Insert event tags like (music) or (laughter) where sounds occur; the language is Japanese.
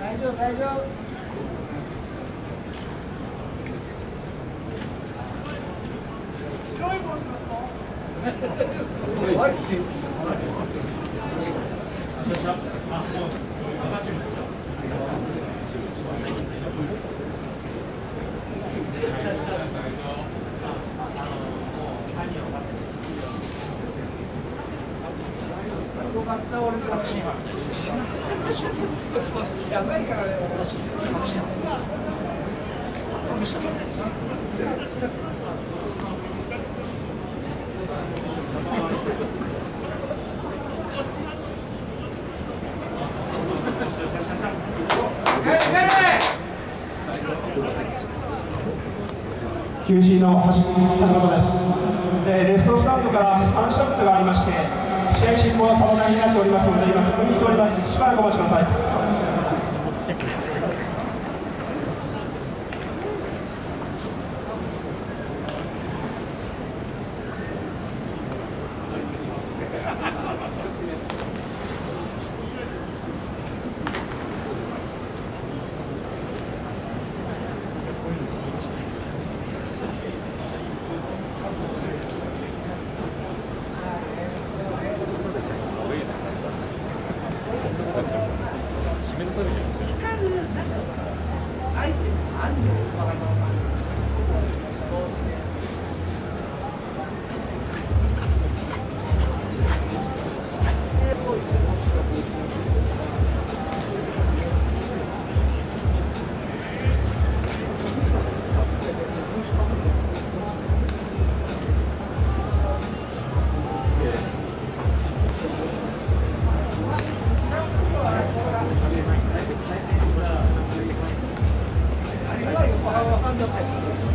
大丈夫大丈夫。よか (laughs) QC の橋本です、えーレフトスタンドから反射物がありまして試合進行は妨げになっておりますので今確認しております。しばらくお待ちください。わかんなか 완벽할 거예요.